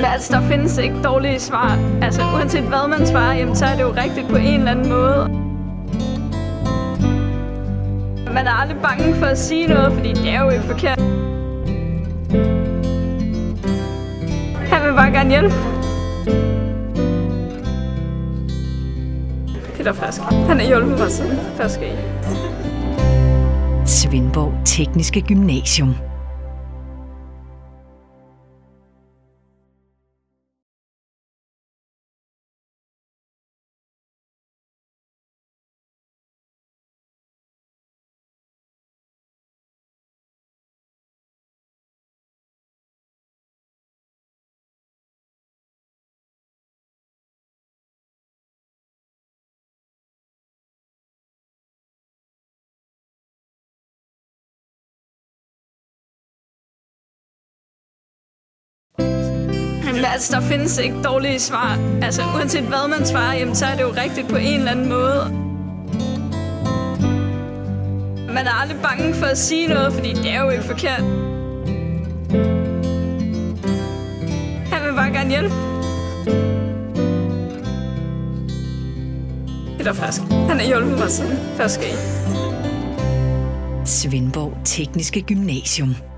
Men altså, der findes ikke dårlige svar. Altså, uanset hvad man svarer, jamen, så er det jo rigtigt på en eller anden måde. Man er aldrig bange for at sige noget, fordi det er jo ikke forkert. Han vil bare gerne hjælpe. Peter Fersk. Han har hjulpet mig siden første G. Svendborg Tekniske Gymnasium. Men altså, der findes ikke dårlige svar. Altså, uanset hvad man svarer, jamen, så er det jo rigtigt på en eller anden måde. Man er aldrig bange for at sige noget, fordi det er jo ikke forkert. Han vil bare gerne hjælpe. Peter Fersk. Han har hjulpet mig siden første Svendborg Tekniske Gymnasium.